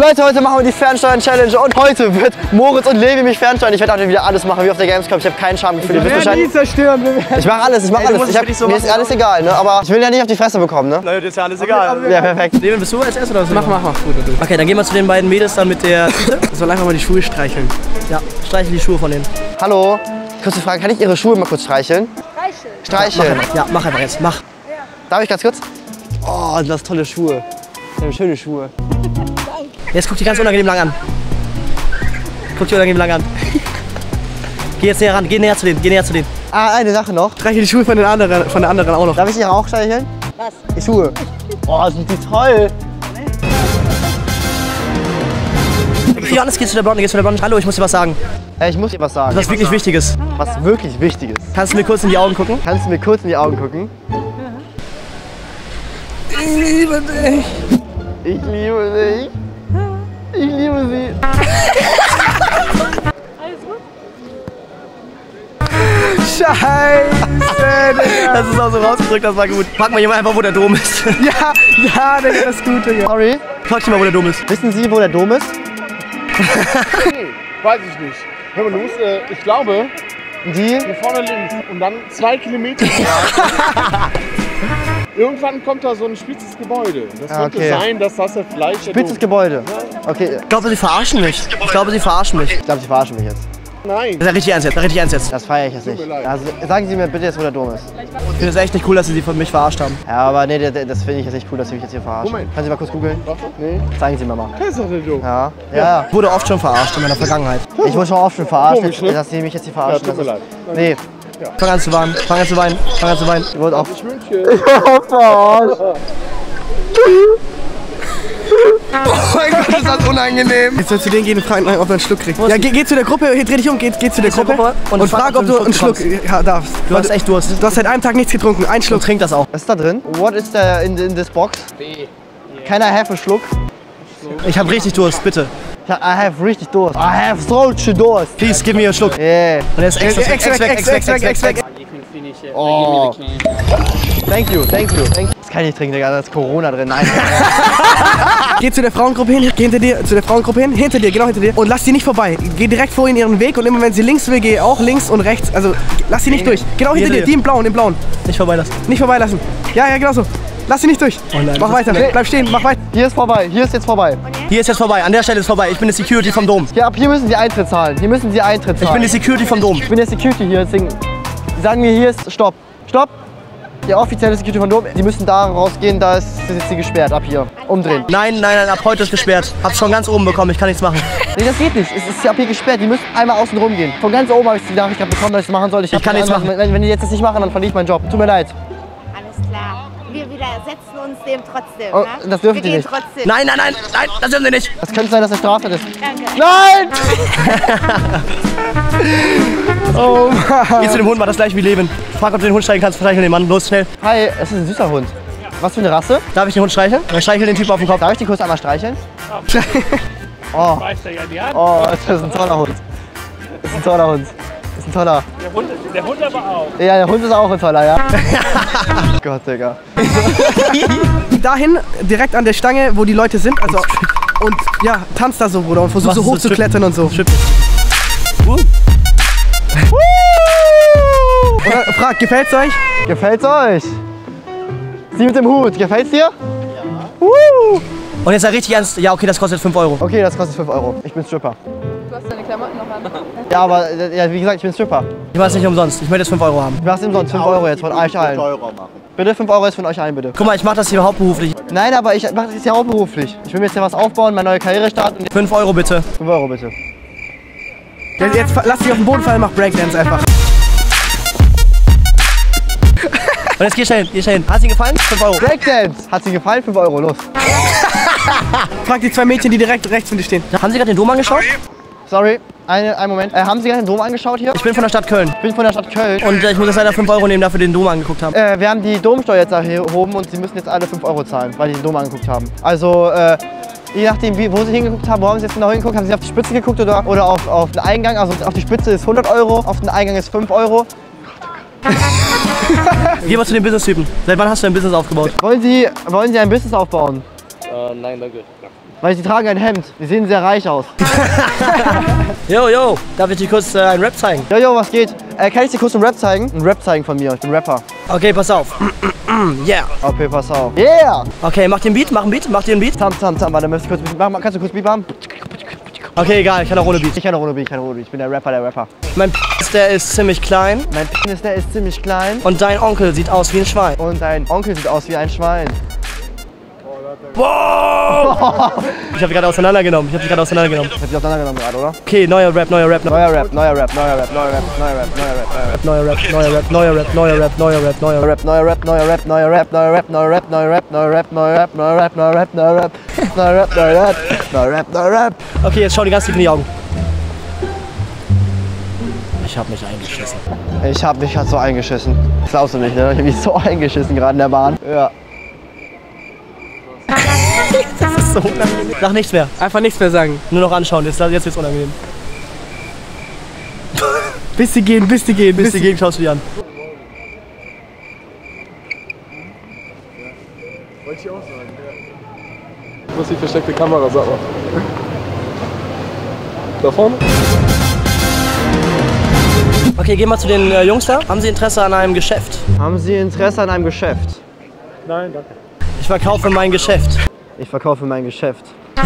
Leute, heute machen wir die Fernsteuern-Challenge und heute wird Moritz und Levi mich fernsteuern. Ich werde heute wieder alles machen wie auf der Gamescom. Ich habe keinen Schamgefühl. Werden Bescheid. nie zerstören. Ich mache alles, ich mache du alles. Ich es hab, so mir ist machen. alles egal, ne? aber ich will ja nicht auf die Fresse bekommen. Ne? Leute, ist ja alles egal. Ja, perfekt. Leben, bist du als erstes oder was? Mach, mach, mach. Gut, gut. Okay, dann gehen wir zu den beiden Mädels dann mit der Tüte. Soll einfach mal die Schuhe streicheln. Ja, streichel die Schuhe von denen. Hallo, kurze Frage, kann ich Ihre Schuhe mal kurz streicheln? Streicheln. Ja, mach einfach jetzt, mach. Darf ich ganz kurz? Oh, das sind tolle Schuhe. Das schöne Schuhe. Jetzt guck dich ganz unangenehm lang an. Guck dich unangenehm lang an. Geh jetzt näher ran, geh näher zu denen, geh näher zu denen. Ah, eine Sache noch. Streichel die Schuhe von, den anderen, von der anderen auch noch. Darf ich Ihre auch streicheln? Was? Die Schuhe. Oh, sind die toll. Johannes, geh zu der Blonde, geh zu der Blonde. Hallo, ich muss dir was sagen. Äh, ich muss dir was sagen. Was wirklich Wichtiges. Was wirklich wichtig ist. Kannst du mir kurz in die Augen gucken? Kannst du mir kurz in die Augen gucken? Ich liebe dich. Ich liebe dich. Ich liebe sie. Scheiße, Digga. Das ist auch so rausgedrückt, das war gut. Frag mal jemand einfach, wo der Dom ist. Ja, ja, Digga, das ist gut, Digga. Sorry. Frag dich mal, wo der Dom ist. Wissen Sie, wo der Dom ist? Weiß ich nicht. Hör mal, du musst, äh, ich glaube, Die? hier vorne links und dann zwei Kilometer. Irgendwann kommt da so ein spitzes Gebäude. Das Ah, könnte okay. sein, dass das der vielleicht. Spitzes Gebäude. Okay, Ich glaube, sie verarschen mich. Ich glaube, sie verarschen mich. ich glaube, Sie verarschen mich jetzt. Nein. Das ist ja richtig ernst jetzt, das ist richtig ernst jetzt. Das feiere ich jetzt nicht. leid. Also, sagen Sie mir bitte jetzt, wo der Dom ist. Ich finde es echt nicht cool, dass sie sie von mich verarscht haben. Ja, aber nee, das- das finde ich jetzt nicht cool, dass Sie mich jetzt hier verarschen. Moment. Können Sie mal kurz googeln? Nee. Zeigen Sie mir mal. Das ist doch der Dom. Ja, ja. Ich wurde oft schon verarscht in meiner Vergangenheit. Ich wurde schon oft schon verarscht, Komisch, ne? dass Sie mich jetzt hier verarschen. Ja, tut mir Das ist- Nee, Fang an zu weinen, fang an zu weinen, fang an zu weinen. ich wurde auch Ich wünsche. verarscht. Oh mein Gott, ist das unangenehm. Jetzt sollst du den gehen und fragen, ob er einen Schluck kriegt. Ja, geh, geh zu der Gruppe, hier, dreh dich um, geh, geh zu der Gruppe Gruppe und, und frag, ob du einen Schluck bekommst. ja, darfst. Du hast echt Durst. Du hast seit einem Tag nichts getrunken, ein Und Schluck. trink das auch. Was ist da drin? What is there in, in this box? Can I have a Schluck? Ich habe richtig Durst, bitte. I have richtig Durst. I have solche Durst. Please, gib mir einen Schluck. Yeah. Und jetzt ex, Ex weg, ex weg, ex weg, ex weg. Oh. Thank you, thank you. Thank you. Das kann ich nicht trinken, Digga. Da ist Corona drin. Nein. Geh zu der Frauengruppe hin, geh hinter dir, zu der Frauengruppe hin, hinter dir, genau hinter dir. Und lass sie nicht vorbei. Geh direkt vor ihnen ihren Weg und immer wenn sie links will, geh auch links und rechts. Also lass sie nicht durch. Genau hinter dir, die im Blauen, im Blauen. Nicht vorbeilassen. Nicht vorbeilassen. Ja, ja, genau so. Lass sie nicht durch. nein, mach das- weiter. nee. Bleib stehen, mach weiter. Hier ist vorbei. Hier ist jetzt vorbei. Hier ist jetzt vorbei, an der Stelle ist vorbei. Ich bin die Security vom Dom. Hier ab hier müssen Sie Eintritt zahlen. Hier müssen Sie Eintritt Ich zahlen. bin die Security vom Dom. Ich bin der Security hier. Deswegen Sie sagen mir, hier ist Stopp. Stopp. Der offizielle Security von Dom. Sie müssen da rausgehen. Da ist, ist sie gesperrt. Ab hier. Umdrehen. Nein, nein, nein, ab heute ist gesperrt. Hab's schon ganz oben bekommen, ich kann nichts machen. Nee, das geht nicht. Es ist ab hier gesperrt. Die müssen einmal außen rum gehen. Von ganz oben habe ich die Nachricht bekommen, dass ich das machen soll. Ich, hab kann nichts machen. Wenn, wenn die jetzt das nicht machen, dann verliere ich meinen Job. Tut mir leid. Alles klar. Wir widersetzen uns dem trotzdem. Oh, ne? das dürfen Wir die gehen nicht. trotzdem. Nein, nein, nein, nein, das dürfen Sie nicht. Das könnte sein, dass der Straftat ist. Danke. Nein! Geh zu dem Hund, mach das gleich wie Leben. Frag, ob du den Hund streicheln kannst, streichel den Mann. Los, schnell. Hi, es ist ein süßer Hund. Was für eine Rasse? Darf ich den Hund streicheln? Dann streichel den Typ auf den Kopf. Darf ich den kurz einmal streicheln? Oh. Oh, das ist ein toller Hund. Das ist ein toller Hund. Das ist ein toller. Der Hund, der Hund aber auch. Ja, der Hund ist auch ein toller, ja. Gott, Digga. Dahin, direkt an der Stange, wo die Leute sind. Also, und ja, tanz da so, Bruder, und versuch Was so hoch zu klettern und so. Strip- Oder frag, gefällt's euch? Gefällt's euch? Sie mit dem Hut, gefällt's dir? Und jetzt sei richtig ernst. Ja, okay, das kostet 5 Euro. Okay, das kostet 5 Euro. Ich bin Stripper. Du hast deine Klamotten noch an. Ja, aber ja, wie gesagt, ich bin Stripper. Ich mach's nicht umsonst. Ich möchte jetzt 5 Euro haben. Ich mach's umsonst 5 Euro jetzt von euch allen. Bitte 5 Euro jetzt von euch allen, bitte. Guck mal, ich mach das hier hauptberuflich. Nein, aber ich mache das jetzt ja auch beruflich. Ich will mir jetzt ja was aufbauen, meine neue Karriere starten. 5 Euro bitte. 5 Euro bitte. Jetzt, jetzt lass dich auf den Boden fallen, mach Breakdance einfach. Und jetzt geh schnell hin, geh schnell hin. Hat's Ihnen gefallen? 5 Euro. Breakdance! Hat sie gefallen? 5 Euro, los. Frag die zwei Mädchen, die direkt rechts von dir stehen. Haben Sie gerade den Dom angeschaut? Sorry, eine, einen Moment. Äh, haben Sie gerade den Dom angeschaut hier? Ich bin von der Stadt Köln. Ich bin von der Stadt Köln. Und äh, ich muss jetzt leider 5 Euro nehmen, dafür den Dom angeguckt haben. Äh, wir haben die Domsteuer jetzt erhoben und Sie müssen jetzt alle 5 Euro zahlen, weil die den Dom angeguckt haben. Also, äh, je nachdem, wie, wo Sie hingeguckt haben, wo haben Sie jetzt genau hingeguckt? Haben Sie auf die Spitze geguckt oder, oder auf, auf den Eingang? Also auf die Spitze ist 100 Euro, auf den Eingang ist 5 Euro. Geh mal zu den Business-Typen. Seit wann hast du ein Business aufgebaut? Wollen Sie, wollen Sie ein Business aufbauen? Äh, nein, danke. Weil sie tragen ein Hemd. Die sehen sehr reich aus. Yo, yo, darf ich dir kurz äh, einen Rap zeigen? Jojo, was geht? Äh, kann ich dir kurz einen Rap zeigen? Einen Rap zeigen von mir. Ich bin Rapper. Okay, pass auf. yeah. Okay, pass auf. Yeah! Okay, mach den Beat, mach einen Beat, mach dir einen Beat. Tam, tam, tam. Warte, müsst kurz Beat machen. Kannst du kurz Beat machen? Okay, egal, ich kann auch ohne Beat. Ich kann auch ohne Beat, ich kann auch ohne Beat. Ich bin der Rapper, der Rapper. Mein der ist ziemlich klein Mein Penis, der ist ziemlich klein. und dein Onkel sieht aus wie ein Schwein. Und dein Onkel sieht aus wie ein Schwein. Ich hab dich gerade auseinandergenommen, ich hab dich gerade auseinandergenommen. Ich hab dich auseinandergenommen gerade, oder? Okay, neuer Rap, neuer Rap, Neuer Rap, neuer Rap, neuer Rap, neuer Rap, neuer Rap, neuer Rap, neuer Rap. neuer Rap, neuer Rap, neuer Rap, neuer Rap, neuer Rap. Neuer Rap, neuer Rap, neuer Rap, neuer Rap, neuer Rap, neuer Rap, neuer Rap, neuer Rap, neuer Rap, neuer Rap, neuer Rap, neuer Rap, neuer Rap, neuer Rap, neuer Rap. Okay, jetzt schau dir ganz tief in die Augen. Ich hab mich eingeschissen. Ich hab mich grad so eingeschissen. Das glaubst du nicht, ne? Ich hab mich so eingeschissen gerade in der Bahn. Ja. Ist so unangenehm. Sag nichts mehr. Einfach nichts mehr sagen. Nur noch anschauen, jetzt, jetzt wird's unangenehm. Bis sie gehen, bis die gehen, Bis die gehen, schaust du dir an. Wollte ich auch sagen. Wo ist die versteckte Kamera, sag mal. Da vorne? Okay, geh mal zu den äh, Jungs da. Haben sie Interesse an einem Geschäft? Haben Sie Interesse an einem Geschäft? Nein, danke. Ich verkaufe mein Geschäft. Ich verkaufe mein Geschäft.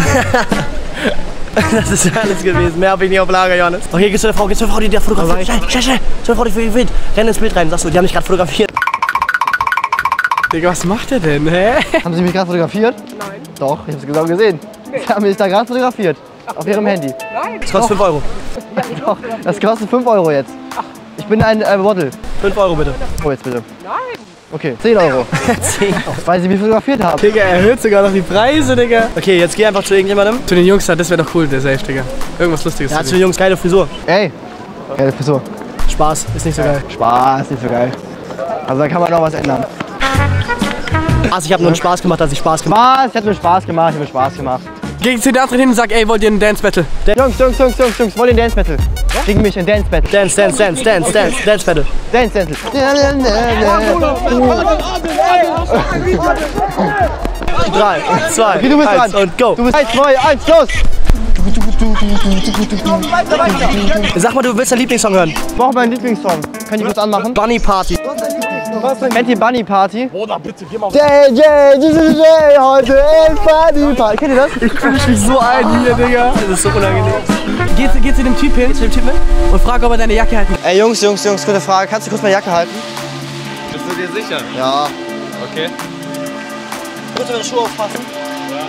Das ist alles gewesen. Mehr habe ich nicht auf Lager, Johannes. Okay, geh zu der Frau, geh zu der Frau, die dir fotografiert. Schnell, schnell, schnell. Zu der Frau, die fotografiert. Renn ins Bild rein. Sagst du, die haben mich gerade fotografiert. Digga, was macht er denn, hä? Haben Sie mich gerade fotografiert? Nein. Doch, ich hab's genau gesehen. Sie haben mich da gerade fotografiert. Auf Ihrem Handy. Das kostet 5 Euro. Doch, das kostet 5 Euro jetzt. Ich bin ein äh, Model. 5 Euro bitte. Oh, jetzt bitte. Nein. Okay, 10 Euro. 10 Euro. Weil Sie mich fotografiert haben. Digga, er erhöht sogar noch die Preise, Digga. Okay, jetzt geh einfach zu irgendjemandem. Zu den Jungs da, das wäre doch cool, der Safe, Digga. Irgendwas Lustiges. Ja, zu den Jungs, geile Frisur. Ey. Geile Frisur. Spaß, ist nicht so geil. Spaß, nicht so geil. Also da kann man noch was ändern. Also ich habe nur einen Spaß gemacht, als ich Spaß gemacht Spaß, ich hab nur Spaß gemacht, ich hab mir Spaß gemacht. Zu den anderen hin und sag, ey, wollt ihr einen Dance Battle? Jungs, Jungs, Jungs, Jungs, Jungs, wollt ihr Dance Battle? Gegen mich in Dance Battle. Dance, dance, dance, dance, dance, dance Battle. Dance Battle. Drei, zwei, Okay, du bist eins dran. und go. Du bist 3, 2, 1, los! Sag mal, du willst deinen Lieblingssong hören. Ich brauche meinen Lieblingssong. Kann ich kurz anmachen? Bunny Party. Kennt ihr Bunny Party? Bruder, bitte, geh mal JJ, DJ, heute ist Bunny Party. Kennt ihr das? Ich fühle mich so ein hier, Digga. Das ist so unangenehm. Geh, zu- geh zu dem Typ hin, zu dem Typ hin und frag, ob er deine Jacke halten Ey, Jungs, Jungs, Jungs, gute Frage. Kannst du kurz meine Jacke halten? Bist du dir sicher? Ja. Okay. Kurz meine Schuhe aufpassen.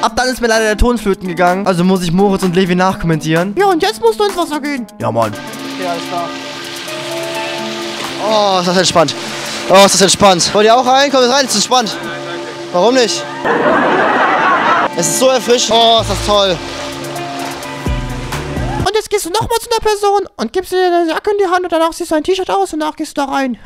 Ab dann ist mir leider der Tonflöten gegangen. Also muss ich Moritz und Levi nachkommentieren. Ja, und jetzt musst du ins Wasser gehen. Ja, Mann. Okay, alles klar. Oh, ist das entspannt. Oh, ist das entspannt. Wollt ihr auch rein? Kommt rein, ist entspannt. Warum nicht? Es ist so erfrischend. Oh, ist das toll. Jetzt gehst du nochmal zu einer Person und gibst dir deine Jacke in die Hand und danach siehst du ein T-Shirt aus und danach gehst du da rein.